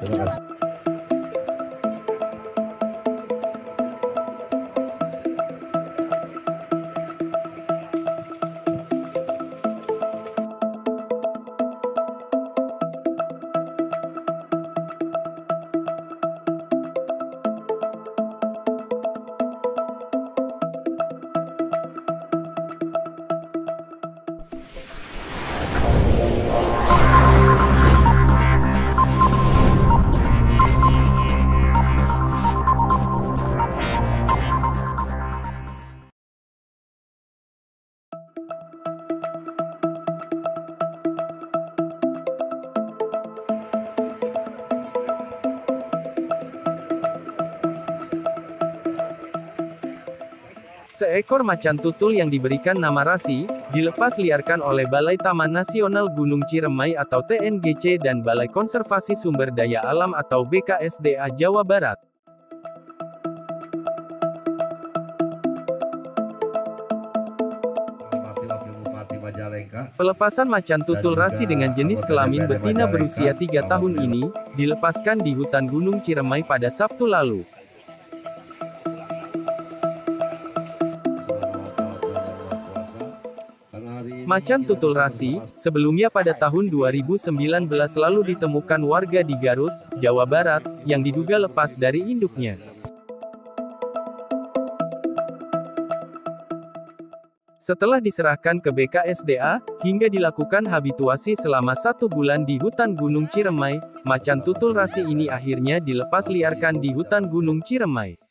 だから Seekor macan tutul yang diberikan nama Rasi, dilepas liarkan oleh Balai Taman Nasional Gunung Ciremai atau TNGC dan Balai Konservasi Sumber Daya Alam atau BKSDA Jawa Barat. Pelepasan macan tutul rasi dengan jenis kelamin betina berusia 3 Selamat tahun ini, dilepaskan di hutan Gunung Ciremai pada Sabtu lalu. Macan tutul rasi, sebelumnya pada tahun 2019 lalu ditemukan warga di Garut, Jawa Barat, yang diduga lepas dari induknya. Setelah diserahkan ke BKSDA, hingga dilakukan habituasi selama satu bulan di hutan Gunung Ciremai, macan tutul rasi ini akhirnya dilepas liarkan di hutan Gunung Ciremai.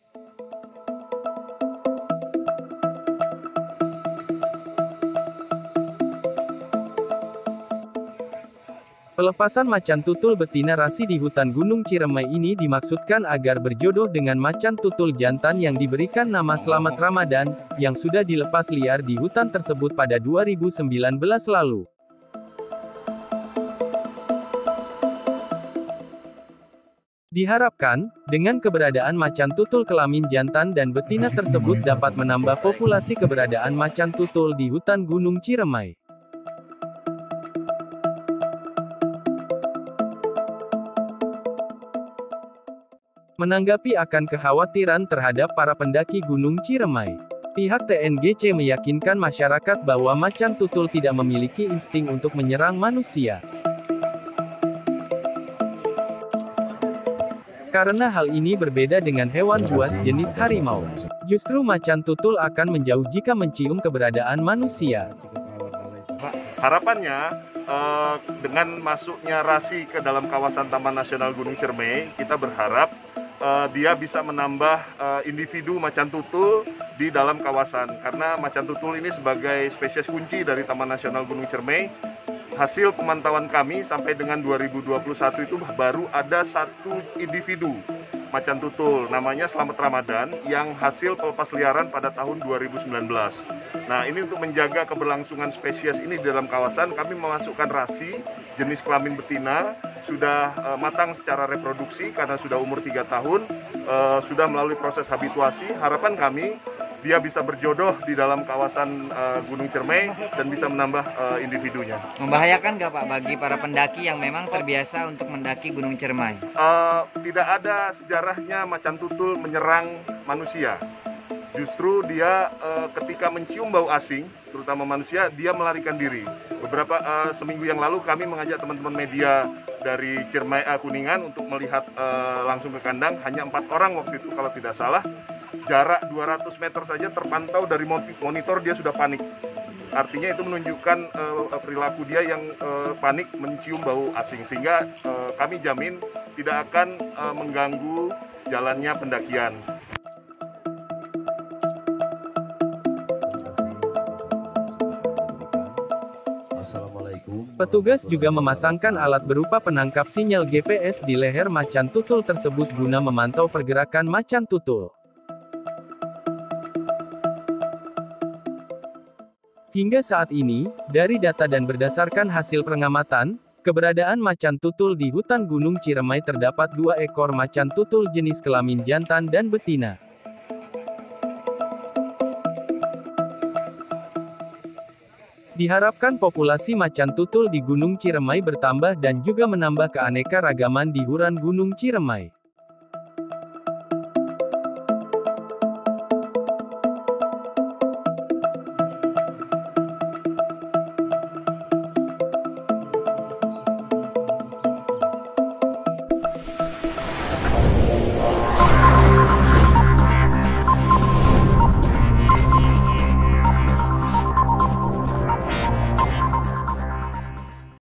Pelepasan macan tutul betina rasi di hutan Gunung Ciremai ini dimaksudkan agar berjodoh dengan macan tutul jantan yang diberikan nama Selamat Ramadan, yang sudah dilepas liar di hutan tersebut pada 2019 lalu. Diharapkan, dengan keberadaan macan tutul kelamin jantan dan betina tersebut dapat menambah populasi keberadaan macan tutul di hutan Gunung Ciremai. Menanggapi akan kekhawatiran terhadap para pendaki Gunung Ciremai, pihak TNGC meyakinkan masyarakat bahwa macan tutul tidak memiliki insting untuk menyerang manusia. Karena hal ini berbeda dengan hewan buas jenis harimau. Justru macan tutul akan menjauh jika mencium keberadaan manusia. Harapannya eh, dengan masuknya rasi ke dalam kawasan Taman Nasional Gunung Ciremai, kita berharap eh, dia bisa menambah eh, individu macan tutul di dalam kawasan. Karena macan tutul ini sebagai spesies kunci dari Taman Nasional Gunung Ciremai, hasil pemantauan kami sampai dengan 2021 itu baru ada satu individu macan tutul namanya Selamat Ramadan yang hasil pelepas liaran pada tahun 2019. Nah, ini untuk menjaga keberlangsungan spesies ini di dalam kawasan, kami memasukkan rasi jenis kelamin betina sudah eh, matang secara reproduksi karena sudah umur 3 tahun, eh, sudah melalui proses habituasi. Harapan kami dia bisa berjodoh di dalam kawasan eh, Gunung Ciremai dan bisa menambah eh, individunya. Membahayakan nggak Pak bagi para pendaki yang memang terbiasa untuk mendaki Gunung Ciremai? Eh, tidak ada sejarahnya macan tutul menyerang manusia. Justru dia eh, ketika mencium bau asing, terutama manusia, dia melarikan diri. Beberapa eh, seminggu yang lalu kami mengajak teman-teman media dari Ciremai eh, Kuningan untuk melihat eh, langsung ke kandang. Hanya empat orang waktu itu kalau tidak salah. Jarak 200 meter saja terpantau dari monitor dia sudah panik. Artinya itu menunjukkan eh, perilaku dia yang eh, panik mencium bau asing sehingga eh, kami jamin tidak akan eh, mengganggu jalannya pendakian. Petugas juga memasangkan alat berupa penangkap sinyal GPS di leher macan tutul tersebut guna memantau pergerakan macan tutul. Hingga saat ini, dari data dan berdasarkan hasil pengamatan, keberadaan macan tutul di hutan Gunung Ciremai terdapat dua ekor macan tutul jenis kelamin jantan dan betina. Diharapkan populasi macan tutul di Gunung Ciremai bertambah dan juga menambah keanekaragaman di huran Gunung Ciremai.